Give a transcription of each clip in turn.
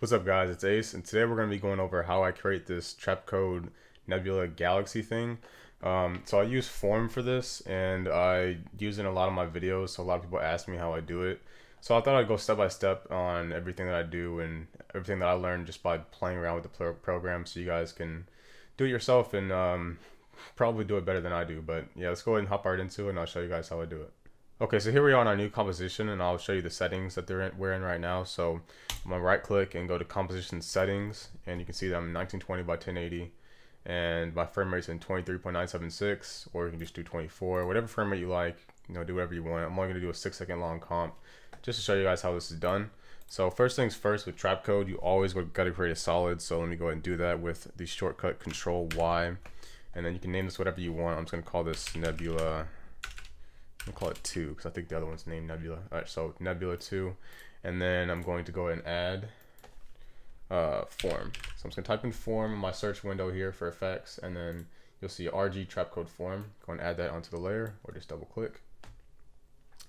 What's up guys, it's Ace, and today we're going to be going over how I create this Trapcode Nebula Galaxy thing. Um, so I use Form for this, and I use it in a lot of my videos, so a lot of people ask me how I do it. So I thought I'd go step by step on everything that I do and everything that I learned just by playing around with the program so you guys can do it yourself and um, probably do it better than I do. But yeah, let's go ahead and hop right into it and I'll show you guys how I do it. Okay, so here we are on our new composition and I'll show you the settings that they're in, we're in right now. So I'm gonna right click and go to composition settings and you can see that I'm 1920 by 1080 and my frame rate's in 23.976 or you can just do 24, whatever frame rate you like, you know, do whatever you want. I'm only gonna do a six second long comp just to show you guys how this is done. So first things first with Trapcode, you always gotta create a solid. So let me go ahead and do that with the shortcut control Y and then you can name this whatever you want. I'm just gonna call this Nebula I'll call it 2 because I think the other one's named Nebula. Alright, so Nebula 2. And then I'm going to go ahead and add uh, form. So I'm just going to type in form in my search window here for effects. And then you'll see RG Trapcode form. Go and add that onto the layer or just double click.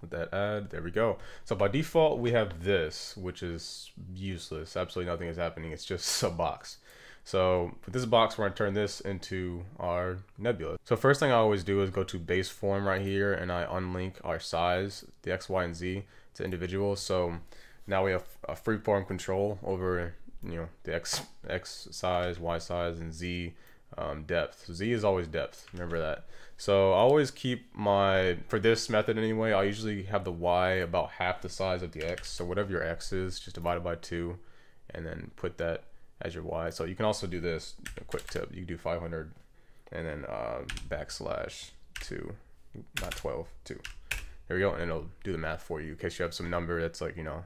With that add, there we go. So by default, we have this, which is useless. Absolutely nothing is happening. It's just a box. So with this box, we're gonna turn this into our nebula. So first thing I always do is go to base form right here and I unlink our size, the X, Y, and Z to individuals. So now we have a free form control over you know the X, X size, Y size, and Z um, depth. So Z is always depth, remember that. So I always keep my, for this method anyway, I usually have the Y about half the size of the X. So whatever your X is, just divide it by two and then put that as your Y. So you can also do this, a quick tip, you can do 500 and then uh, backslash 2, not 12, 2. There we go, and it'll do the math for you in case you have some number that's like, you know,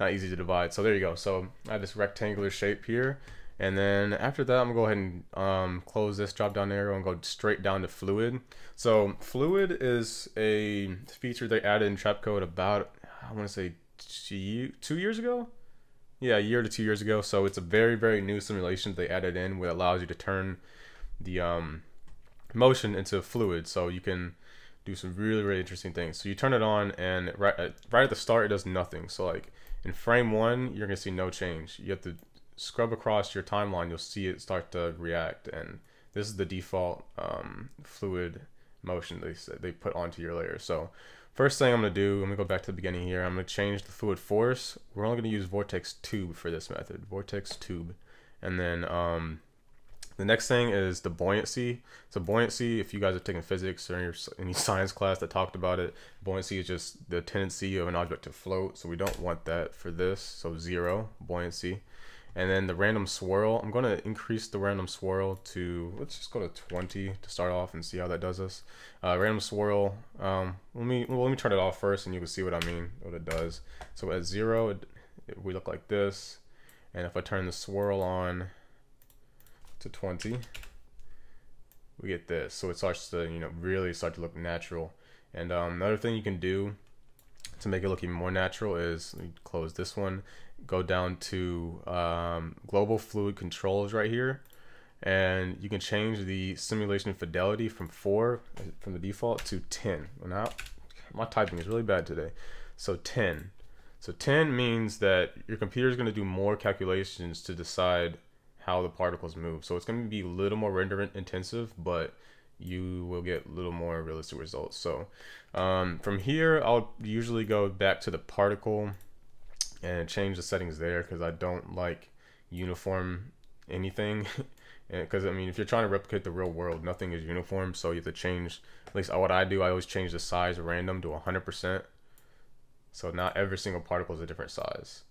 not easy to divide. So there you go. So I have this rectangular shape here. And then after that, I'm gonna go ahead and um, close this drop down arrow and go straight down to fluid. So fluid is a feature they added in Trapcode about, I wanna say two years ago? Yeah, a year to two years ago. So it's a very, very new simulation they added in, which allows you to turn the um, motion into fluid. So you can do some really, really interesting things. So you turn it on, and right at, right at the start, it does nothing. So like in frame one, you're gonna see no change. You have to scrub across your timeline. You'll see it start to react, and this is the default um, fluid motion they they put onto your layer. So First thing I'm going to do, going to go back to the beginning here. I'm going to change the fluid force. We're only going to use vortex tube for this method, vortex tube. And then um, the next thing is the buoyancy. So buoyancy, if you guys have taken physics or any science class that talked about it, buoyancy is just the tendency of an object to float. So we don't want that for this. So zero buoyancy. And then the random swirl, I'm going to increase the random swirl to, let's just go to 20 to start off and see how that does us. Uh, random swirl, um, let me well, let me turn it off first and you can see what I mean, what it does. So at zero, it, it, we look like this. And if I turn the swirl on to 20, we get this. So it starts to, you know, really start to look natural. And um, another thing you can do to make it look even more natural is close this one go down to um, global fluid controls right here. And you can change the simulation fidelity from 4 from the default to 10 now my typing is really bad today. So 10 so 10 means that your computer is going to do more calculations to decide how the particles move. So it's going to be a little more render intensive but you will get a little more realistic results. So um, from here I'll usually go back to the particle and change the settings there because I don't like uniform anything. Because I mean, if you're trying to replicate the real world, nothing is uniform, so you have to change. At least what I do, I always change the size random to 100%. So not every single particle is a different size.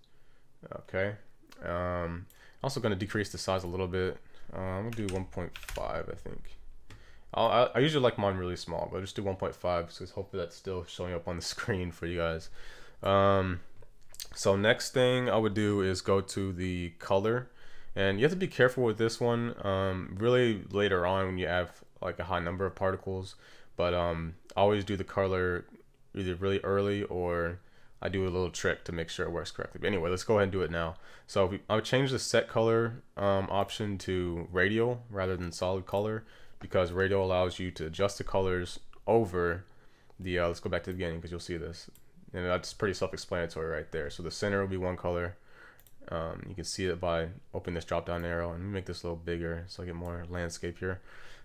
Okay. Um, also going to decrease the size a little bit. Uh, I'm gonna do 1.5, I think. I'll, I, usually like mine really small, but I'll just do 1.5 because hopefully that's still showing up on the screen for you guys. Um, so next thing I would do is go to the color and you have to be careful with this one um, really later on when you have like a high number of particles but um, always do the color either really early or I do a little trick to make sure it works correctly. But anyway, let's go ahead and do it now. So we, I would change the set color um, option to radial rather than solid color because radial allows you to adjust the colors over the, uh, let's go back to the beginning because you'll see this and that's pretty self-explanatory right there. So the center will be one color, Um, you can see it by opening this drop down arrow and make this a little bigger so I get more landscape here.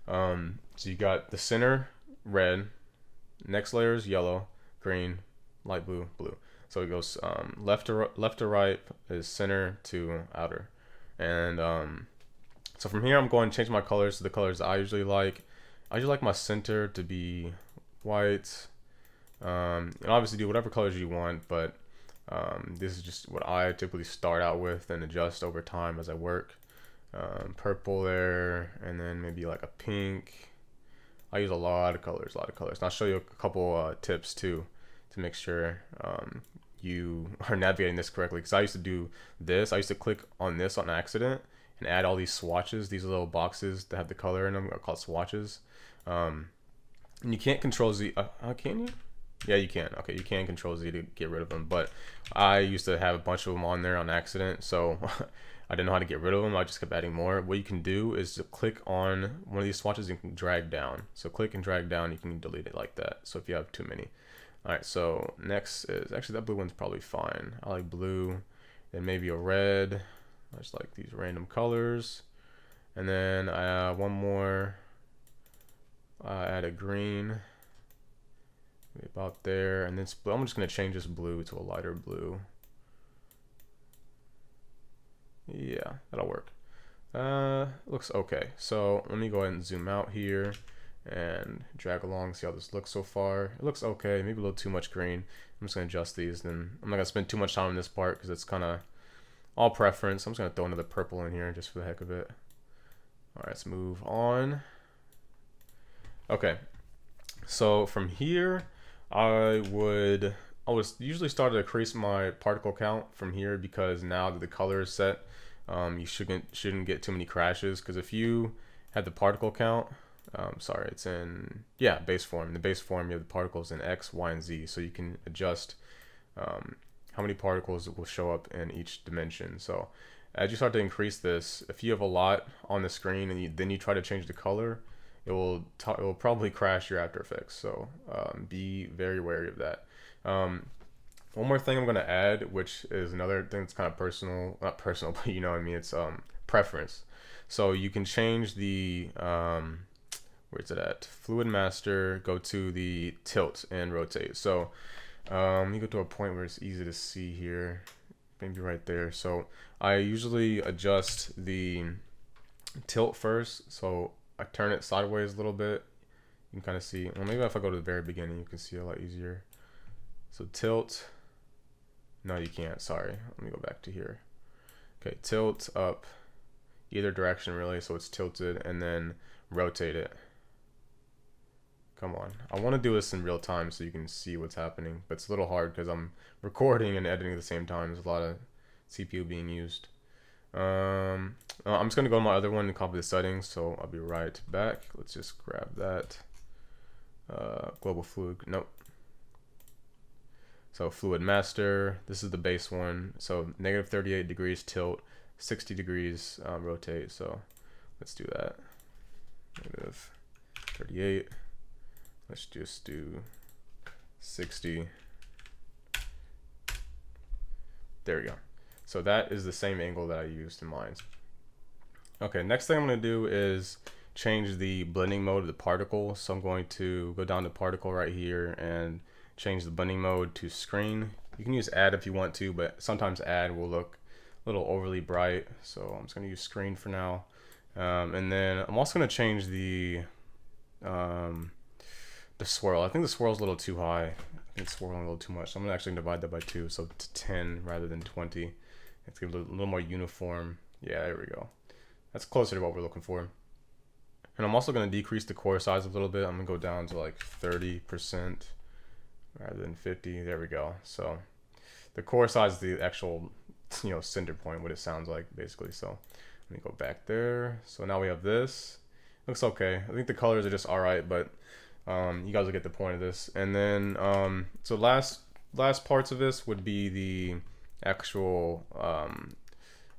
Um, so you got the center red, next layer is yellow, green, light blue, blue. So it goes um, left to left to right is center to outer, and um, so from here I'm going to change my colors to the colors I usually like. I usually like my center to be white, um, and obviously do whatever colors you want, but um, this is just what I typically start out with and adjust over time as I work. Um, purple there, and then maybe like a pink. I use a lot of colors, a lot of colors. And I'll show you a couple uh, tips too to make sure um, you are navigating this correctly. Because I used to do this. I used to click on this on accident and add all these swatches, these little boxes that have the color in them are called swatches. Um, and you can't control Z. Uh, uh, can you? Yeah, you can. Okay, you can control Z to get rid of them. But I used to have a bunch of them on there on accident. So I didn't know how to get rid of them. I just kept adding more. What you can do is to click on one of these swatches and can drag down. So click and drag down, you can delete it like that. So if you have too many. All right, so next is, actually that blue one's probably fine. I like blue, then maybe a red. I just like these random colors. And then have one more, I add a green, about there. And then I'm just gonna change this blue to a lighter blue. Yeah, that'll work. Uh, looks okay. So let me go ahead and zoom out here and drag along, see how this looks so far. It looks okay, maybe a little too much green. I'm just gonna adjust these, then I'm not gonna spend too much time on this part because it's kind of all preference. I'm just gonna throw another purple in here just for the heck of it. All right, let's move on. Okay, so from here, I would I would usually start to increase my particle count from here because now that the color is set, um, you shouldn't shouldn't get too many crashes. Because if you had the particle count um, sorry it's in yeah base form. In the base form you have the particles in x y and z. So you can adjust um, how many particles will show up in each dimension. So as you start to increase this if you have a lot on the screen and you, then you try to change the color it will it will probably crash your after effects so um, be very wary of that um, one more thing I'm gonna add, which is another thing that's kind of personal, not personal, but you know what I mean. It's um preference. So you can change the um, where's it at? Fluid master. Go to the tilt and rotate. So um, you go to a point where it's easy to see here, maybe right there. So I usually adjust the tilt first. So I turn it sideways a little bit. You can kind of see. Well, maybe if I go to the very beginning, you can see a lot easier. So tilt no, you can't. Sorry. Let me go back to here. Okay, tilt up either direction really, so it's tilted, and then rotate it. Come on. I want to do this in real time so you can see what's happening, but it's a little hard because I'm recording and editing at the same time. There's a lot of CPU being used. Um, uh, I'm just going to go to my other one and copy the settings, so I'll be right back. Let's just grab that. Uh, global fluid, nope, so fluid master, this is the base one. So negative 38 degrees tilt, 60 degrees um, rotate. So let's do that. Negative 38. Let's just do 60. There we go. So that is the same angle that I used in mine. Okay, next thing I'm to do is change the blending mode of the particle. So I'm going to go down to particle right here and change the blending mode to screen. You can use add if you want to, but sometimes add will look a little overly bright. So I'm just gonna use screen for now. Um, and then I'm also gonna change the um, the swirl. I think the swirl is a little too high. I think it's swirling a little too much. So I'm gonna actually divide that by two, so to 10 rather than 20. It's give it a little more uniform. Yeah, there we go. That's closer to what we're looking for. And I'm also gonna decrease the core size a little bit. I'm gonna go down to like 30% rather than 50. There we go. So the core size is the actual, you know, center point, what it sounds like basically. So let me go back there. So now we have this. Looks okay. I think the colors are just all right, but um, you guys will get the point of this. And then, um, so last last parts of this would be the actual um,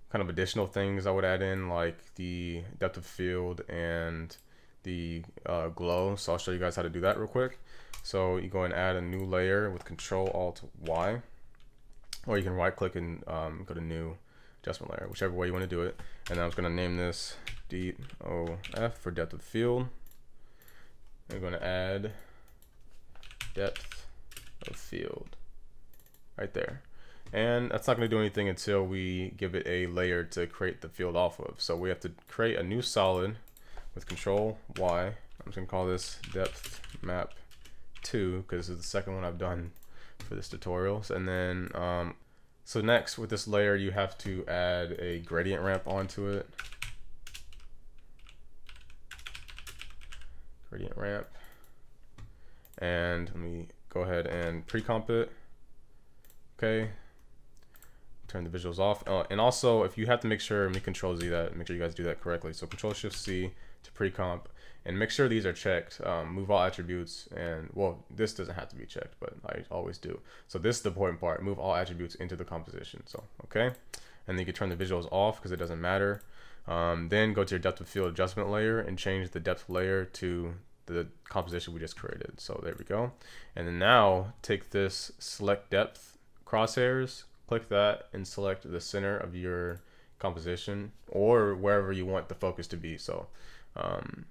kind of additional things I would add in, like the depth of field and the uh, glow. So I'll show you guys how to do that real quick. So you go and add a new layer with Control Alt Y, or you can right click and um, go to New. adjustment layer, whichever way you want to do it. And I'm just going to name this DOF for depth of field. I'm going to add depth of field right there. And that's not going to do anything until we give it a layer to create the field off of. So we have to create a new solid with control Y. I'm just going to call this depth map 2 because this is the second one I've done for this tutorial. And then, um, so next with this layer, you have to add a gradient ramp onto it. Gradient ramp. And let me go ahead and pre-comp it. Okay, turn the visuals off. Uh, and also, if you have to make sure, me control Z that, make sure you guys do that correctly. So control shift C to pre-comp and make sure these are checked. Um, move all attributes and well, this doesn't have to be checked, but I always do. So this is the important part, move all attributes into the composition. So, okay. And then you can turn the visuals off because it doesn't matter. Um, then go to your depth of field adjustment layer and change the depth layer to the composition we just created. So there we go. And then now take this select depth crosshairs, click that and select the center of your composition or wherever you want the focus to be. So um,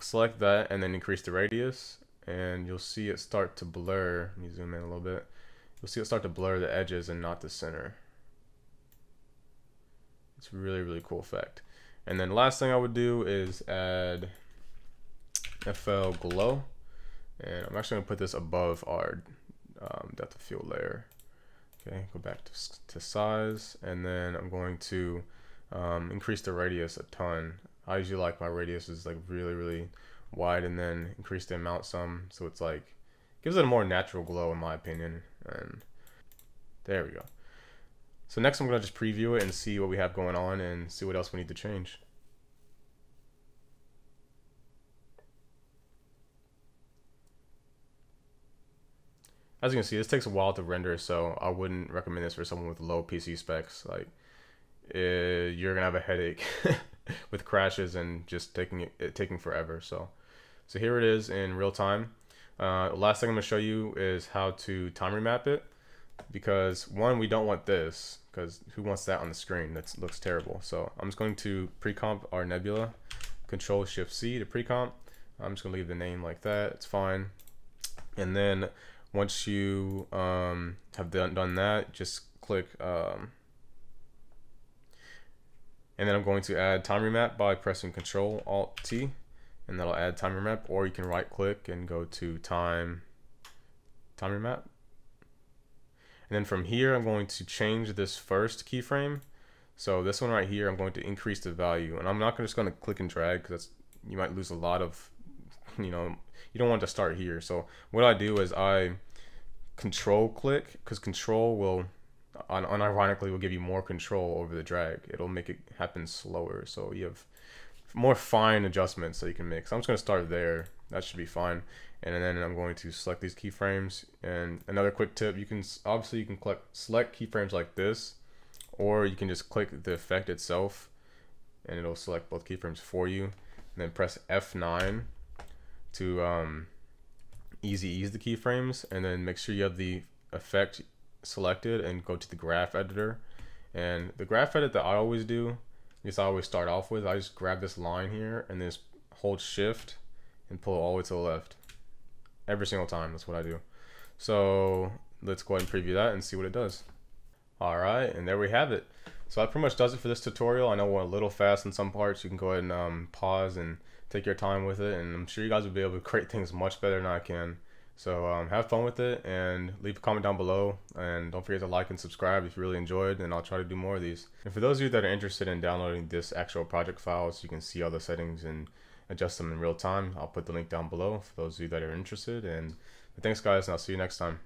select that and then increase the radius and you'll see it start to blur. Let me zoom in a little bit. You'll see it start to blur the edges and not the center. It's a really, really cool effect. And then last thing I would do is add FL glow. And I'm actually gonna put this above our um, depth of field layer. Okay, go back to, to size, and then I'm going to um, increase the radius a ton. I usually like my radius is like really, really wide, and then increase the amount some, so it's like gives it a more natural glow in my opinion. And there we go. So next I'm gonna just preview it and see what we have going on and see what else we need to change. As you can see, this takes a while to render, so I wouldn't recommend this for someone with low PC specs. Like, uh, you're gonna have a headache with crashes and just taking it, it, taking forever. So, so here it is in real time. Uh, last thing I'm gonna show you is how to time remap it, because one, we don't want this, because who wants that on the screen? That looks terrible. So I'm just going to pre-comp our nebula, Control Shift C to pre-comp. I'm just gonna leave the name like that. It's fine. And then once you um, have done, done that, just click, um, and then I'm going to add time remap by pressing Control Alt T, and that'll add time remap. Or you can right click and go to time time remap. And then from here, I'm going to change this first keyframe. So this one right here, I'm going to increase the value, and I'm not just going to click and drag because you might lose a lot of, you know, you don't want to start here. So what I do is I control click because control will un- unironically will give you more control over the drag. It'll make it happen slower. So you have more fine adjustments that you can make. So i'm just going to start there. That should be fine. And then i'm going to select these keyframes. And another quick tip you can obviously you can click select keyframes like this or you can just click the effect itself and it'll select both keyframes for you. And then press f9 to um, easy ease the keyframes and then make sure you have the effect selected and go to the graph editor. And the graph edit that I always do, is I always start off with, I just grab this line here and just hold shift and pull all the way to the left. Every single time, that's what I do. So let's go ahead and preview that and see what it does. All right, and there we have it. So that pretty much does it for this tutorial. I know we're a little fast in some parts. You can go ahead and um, pause and take your time with it and I'm sure you guys will be able to create things much better than I can. So um, have fun with it and leave a comment down below and don't forget to like and subscribe if you really enjoyed and I'll try to do more of these. And for those of you that are interested in downloading this actual project file so you can see all the settings and adjust them in real time, I'll put the link down below for those of you that are interested and thanks guys and I'll see you next time.